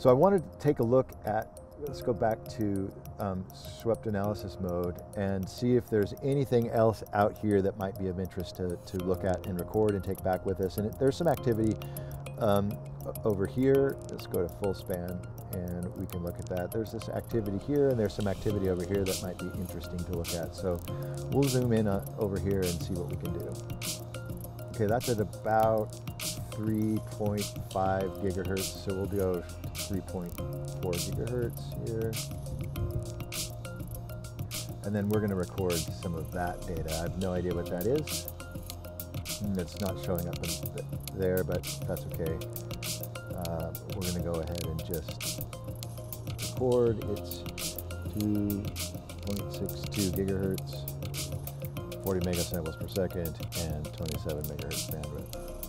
So I wanted to take a look at, let's go back to um, swept analysis mode and see if there's anything else out here that might be of interest to, to look at and record and take back with us. And it, there's some activity um, over here. Let's go to full span and we can look at that. There's this activity here and there's some activity over here that might be interesting to look at. So we'll zoom in uh, over here and see what we can do. Okay, that's at about 3.5 gigahertz, so we'll go 3.4 gigahertz here. And then we're going to record some of that data. I have no idea what that is. It's not showing up there, but that's okay. Uh, we're going to go ahead and just record. It's 2.62 gigahertz, 40 megasamples per second, and 27 megahertz bandwidth.